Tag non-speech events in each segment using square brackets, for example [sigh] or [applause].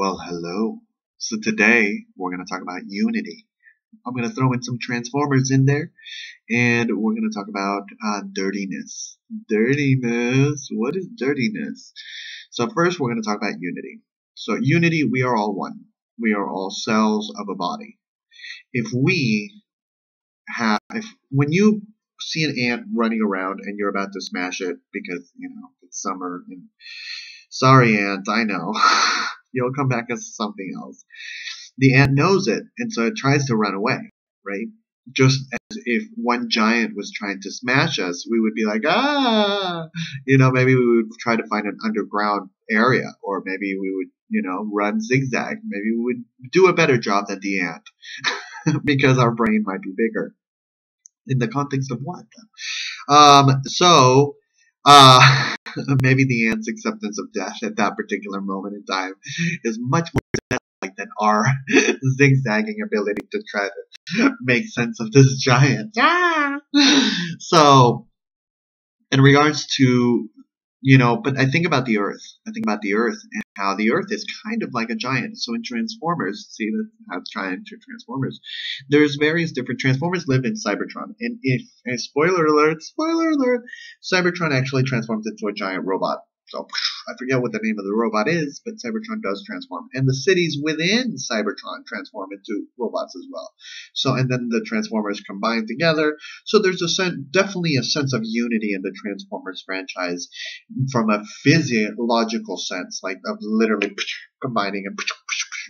Well, hello. So today we're going to talk about unity. I'm going to throw in some transformers in there and we're going to talk about uh, dirtiness. Dirtiness. What is dirtiness? So first we're going to talk about unity. So unity, we are all one. We are all cells of a body. If we have, if when you see an ant running around and you're about to smash it because, you know, it's summer and sorry ant, I know. [laughs] You'll come back as something else. The ant knows it, and so it tries to run away, right? Just as if one giant was trying to smash us, we would be like, ah, you know, maybe we would try to find an underground area, or maybe we would, you know, run zigzag. Maybe we would do a better job than the ant [laughs] because our brain might be bigger. In the context of what? Um, so, uh, [laughs] [laughs] maybe the ant's acceptance of death at that particular moment in time is much more like than our [laughs] zigzagging ability to try to make sense of this giant. Ah! So, in regards to you know, but I think about the Earth. I think about the Earth and how the Earth is kind of like a giant. So in Transformers, see have trying to Transformers, there's various different Transformers live in Cybertron, and if a spoiler alert, spoiler alert, Cybertron actually transforms into a giant robot. So I forget what the name of the robot is, but Cybertron does transform, and the cities within Cybertron transform into robots as well. So and then the Transformers combine together. So there's a sense, definitely a sense of unity in the Transformers franchise from a physiological sense, like of literally [laughs] combining and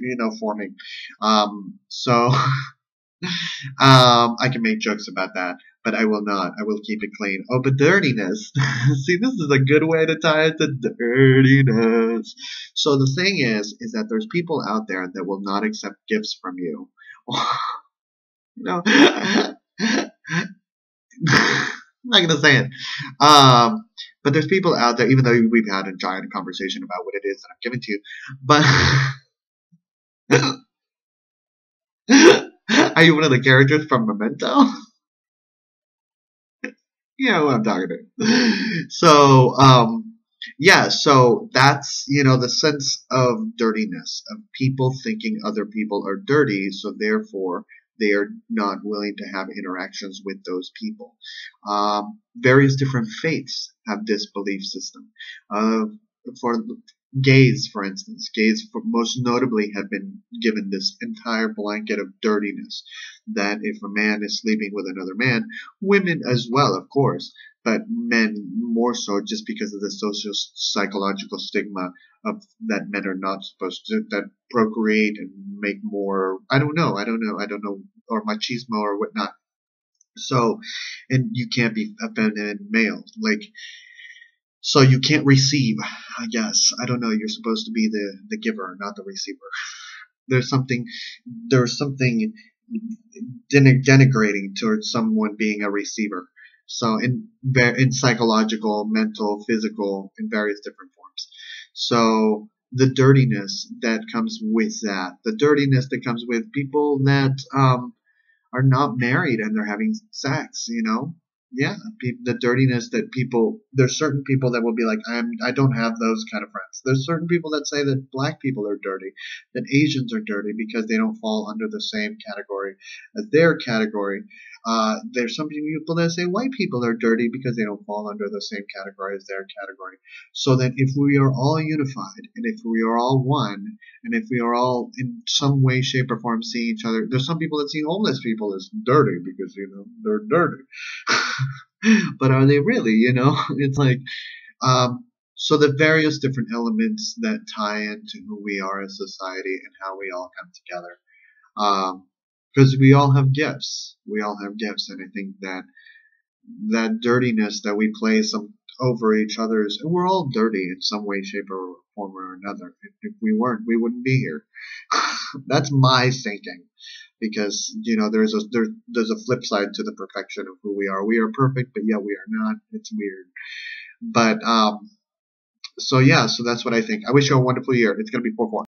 you know forming. Um, so. [laughs] um, I can make jokes about that, but I will not. I will keep it clean. Oh, but dirtiness. [laughs] See, this is a good way to tie it to dirtiness. So the thing is, is that there's people out there that will not accept gifts from you. [laughs] no. [laughs] I'm not gonna say it. Um, but there's people out there, even though we've had a giant conversation about what it is that I'm giving to you, but Are you one of the characters from Memento? you know what I'm talking about. [laughs] So, um, yeah, so that's, you know, the sense of dirtiness, of people thinking other people are dirty, so therefore they are not willing to have interactions with those people. Um, various different faiths have this belief system. Uh, for gays, for instance, gays most notably have been given this entire blanket of dirtiness that if a man is sleeping with another man, women as well, of course, but men more so just because of the social psychological stigma of that men are not supposed to that procreate and make more I don't know, I don't know, I don't know or machismo or whatnot. So and you can't be a feminine male. Like so you can't receive, I guess. I don't know. You're supposed to be the, the giver, not the receiver. [laughs] There's something, there's something denigrating towards someone being a receiver. So in, in psychological, mental, physical, in various different forms. So the dirtiness that comes with that, the dirtiness that comes with people that, um, are not married and they're having sex, you know, yeah, the dirtiness that people there's certain people that will be like I'm I don't have those kind of friends. There's certain people that say that black people are dirty, that Asians are dirty because they don't fall under the same category as their category. Uh, there's some people that say white people are dirty because they don't fall under the same category as their category. So that if we are all unified and if we are all one and if we are all in some way, shape, or form seeing each other, there's some people that see homeless people as dirty because you know they're dirty. [laughs] but are they really? You know, [laughs] it's like, um, so the various different elements that tie into who we are as society and how we all come together. Um, because we all have gifts. We all have gifts, and I think that that dirtiness that we place some over each other's, and we're all dirty in some way, shape, or form or another. If, if we weren't, we wouldn't be here. [laughs] That's my thinking because you know there's a there, there's a flip side to the perfection of who we are. We are perfect, but yet we are not. It's weird. But um, so yeah, so that's what I think. I wish you a wonderful year. It's gonna be four four.